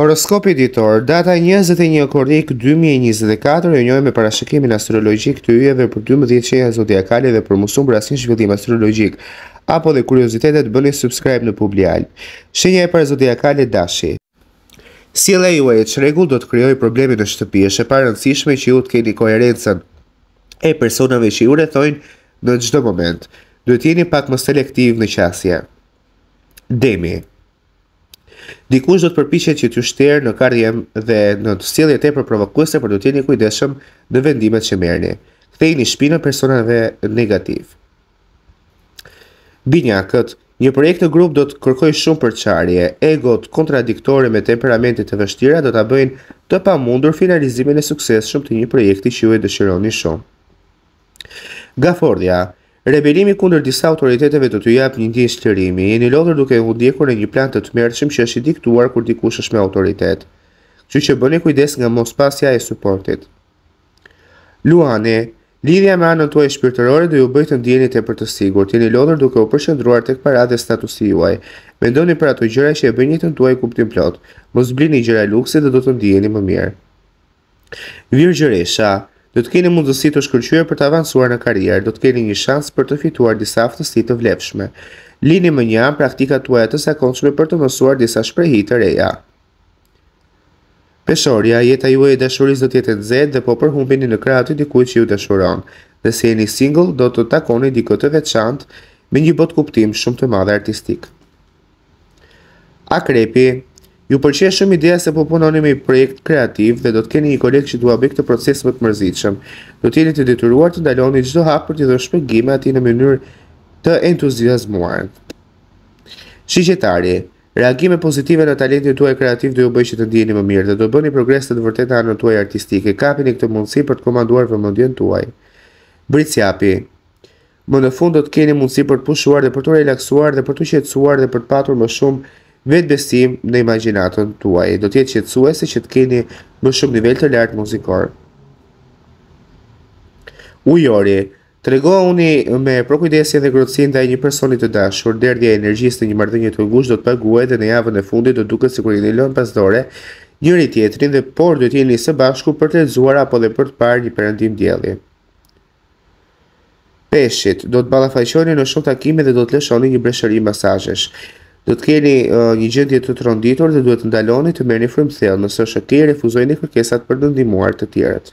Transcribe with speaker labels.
Speaker 1: Horoskopi ditor, data 21 korrik 2024 njohim me parashikimin astrologjik të yjeve për 12 shenja zodiakale dhe për më shumë për asnjë zhvillim astrologjik apo dhe kuriozitetet bëni subscribe në Publi AL. Shenja e parë zodiakale dashi. Sjellja juaj e çrregullt do të krijojë probleme në shtëpi, është e parëndësishme që ju të keni koherencën e personave që ju rrethojnë në çdo moment. Duhet të jeni pak më selektiv në qasje. Demi. Dikush do të përpiqet që t'ju shtjerë në karrem dhe në sjellje tepër provokuese por do të jeni i kujdesshëm në vendimet që merrni. Kthejini shpinën personave negativë. Binjakët, Një projekt në grup do të kërkojë shumë përçarje. Egot kontradiktore me temperamente të vështira do ta bëjnë të pamundur finalizimin e suksesshëm të një projekti që ju e dëshironi shumë. Gaforrja, Rebelimi kundër disa autoriteteve do t'ju japë një ndjenjë çlirimi. Jeni lodhur duke u ndjekur në një plan të tmerrshëm që është i diktuar kur dikush është me autoritet. Kështu që bëni kujdes nga mospasja e suportit. Luani, lidhja me anën tuaj shpirtërore do ju bëjë të ndiheni tepër të sigurt. Jeni lodhur duke u përqendruar tek paratë dhe statusi juaj. Mendoni për ato gjëra që e bëjnë jetën tuaj kuptimplotë. Mos blini gjëra luksi dhe do të ndiheni më mirë. Virgjëresha, Do të keni mundësi të shkëlqyera për të avancuar në karrierë, do të keni një shans për të fituar disa aftësi të vlefshme. Lini mënjanë praktikat tuaja të zakonshme për të mësuar disa shprehi të reja. Peshorja, jeta juaj e dashurisë do të jetë e nxehtë dhe po përhumbeni në krahët e dikujt që ju dashuron. Nëse jeni single, do të takoni dikë të veçantë me një botëkuptim shumë të madh artistik. Akrepi, Ju pëlqen shumë ideja se po punoni me projekt kreativ dhe do të keni një koleg që do jua bëjë këtë proces më të mërzitshëm. Do të jeni të detyruar të ndaloni çdo hap për t'i dhënë shpjegime atij në mënyrë të entuziazmuar. Shigjetari, Reagime pozitive në talentin tuaj kreativ do ju bëjë që të ndiheni më mirë dhe do bëni progres të vërtetë në anën tuaj artistike. Kapini këtë mundësi për të komanduar vëmendjen tuaj. Bricjapi, Më në fund do të keni mundësi për të pushuar dhe për t'u relaksuar dhe për t'u qetësuar dhe për të patur më shumë vetëbesim në imagjinatën tuaj. Do të jetë qetësuese që të keni më shumë nivel të lartë muzikor. Ujori, tregohuni me përkujdesje dhe ngrohtësi ndaj një personi të dashur. Derdhja e energjisë në një marrëdhënie të ngushtë do të paguajë dhe në javën e fundit do duket sikur keni lënë pas dore njëri-tjetrin dhe por do të jeni së bashku për të lexuar apo dhe për të parë një perëndim dielli. Peshqit do të ballafaqoheni në shumë takime dhe do të lëshoni një breshëri mesazhesh. Do të keni uh, një gjendje të tronditur dhe duhet të ndaloni të merrni frymë thellë. Nëse është okay, refuzojini kërkesat për të ndihmuar të tjerët.